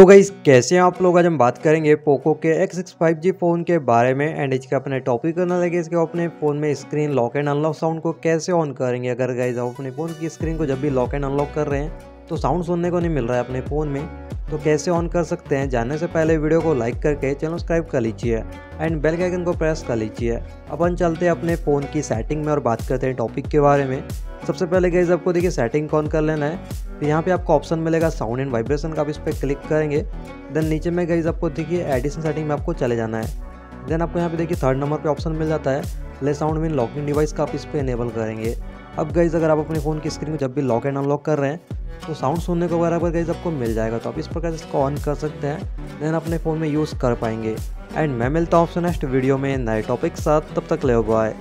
So guys कैसे हैं आप लोग? आज हम बात करेंगे पोको के X65G फ़ोन के बारे में एंड इसके अपने टॉपिक करना लगे इसके अपने फ़ोन में screen lock and unlock sound को कैसे ऑन करेंगे? अगर गाइस आप अपने फ़ोन की स्क्रीन को जब भी लॉक एंड अनलॉक कर रहे हैं तो साउंड सुनने को नहीं मिल रहा है अपने फ़ोन में तो कैसे ऑन कर सकते हैं? जानने से पहले वीडियो को लाइक करके चैनल सब्सक्राइब कर लीजिए एंड बेल के आइकन को प्रेस कर लीजिए। अपन चलते हैं अपने फ़ोन की सेटिंग में और बात करते हैं टॉपिक के बारे में। सबसे पहले गाइज़ आपको देखिए सेटिंग कौन कर लेना है। फिर यहाँ पे आपको ऑप्शन मिलेगा साउंड एंड वाइब्रेशन का, आप इस पर क्लिक करेंगे। देन नीचे में गाइज़ आपको देखिए एडिशन सेटिंग में आपको चले जाना है। देन आपको यहाँ पे देखिए थर्ड नंबर पे ऑप्शन मिल जाता है। ले साउंड विन लॉकिंग डिवाइस का आप इस पर इनेबल करेंगे। अब गाइज़ अगर आप अपने फ़ोन की स्क्रीन को जब भी लॉक एंड अनलॉक कर रहे हैं तो साउंड सुनने को बराबर गाइज़ आपको मिल जाएगा। तो आप इस प्रकार से इसको ऑन कर सकते हैं। देन अपने फ़ोन में यूज़ कर पाएँगे। एंड मैं मिलता हूँ आपसे नेक्स्ट वीडियो में नए टॉपिक साथ। तब तक ले बाय